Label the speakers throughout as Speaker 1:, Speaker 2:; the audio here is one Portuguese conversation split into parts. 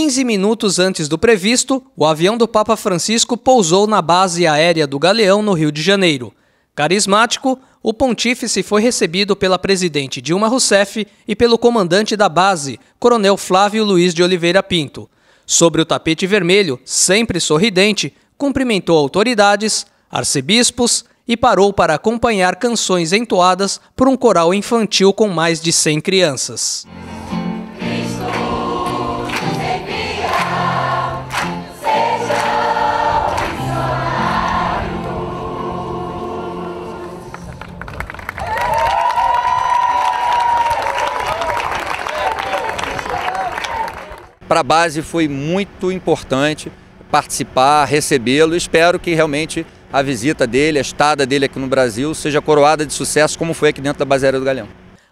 Speaker 1: 15 minutos antes do previsto, o avião do Papa Francisco pousou na base aérea do Galeão, no Rio de Janeiro. Carismático, o pontífice foi recebido pela presidente Dilma Rousseff e pelo comandante da base, Coronel Flávio Luiz de Oliveira Pinto. Sobre o tapete vermelho, sempre sorridente, cumprimentou autoridades, arcebispos e parou para acompanhar canções entoadas por um coral infantil com mais de 100 crianças.
Speaker 2: Para a base foi muito importante participar, recebê-lo. Espero que realmente a visita dele, a estada dele aqui no Brasil, seja coroada de sucesso, como foi aqui dentro da Base Aérea do Galeão.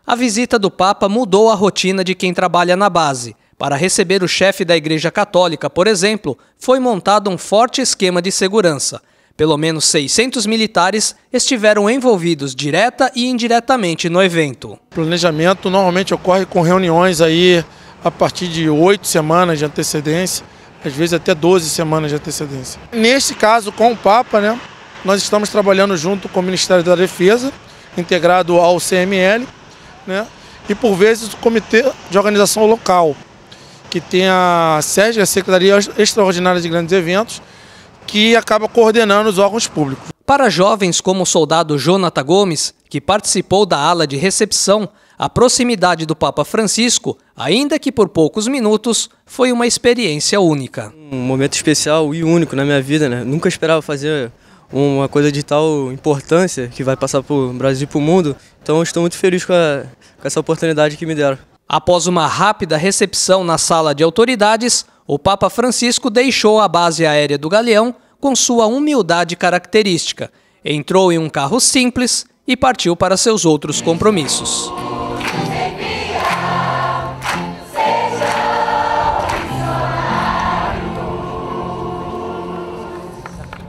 Speaker 1: A visita do Papa mudou a rotina de quem trabalha na base. Para receber o chefe da Igreja Católica, por exemplo, foi montado um forte esquema de segurança. Pelo menos 600 militares estiveram envolvidos direta e indiretamente no evento.
Speaker 3: O planejamento normalmente ocorre com reuniões aí a partir de oito semanas de antecedência às vezes até 12 semanas de antecedência. Neste caso, com o Papa, né, nós estamos trabalhando junto com o Ministério da Defesa, integrado ao CML, né, e por vezes o Comitê de Organização Local, que tem a sede, a Secretaria Extraordinária de Grandes Eventos, que acaba coordenando os órgãos públicos.
Speaker 1: Para jovens como o soldado Jonathan Gomes, que participou da ala de recepção, a proximidade do Papa Francisco, ainda que por poucos minutos, foi uma experiência única.
Speaker 4: Um momento especial e único na minha vida, né? Nunca esperava fazer uma coisa de tal importância que vai passar para o Brasil e para o mundo. Então estou muito feliz com, a, com essa oportunidade que me deram.
Speaker 1: Após uma rápida recepção na sala de autoridades, o Papa Francisco deixou a base aérea do Galeão com sua humildade característica. Entrou em um carro simples e partiu para seus outros compromissos.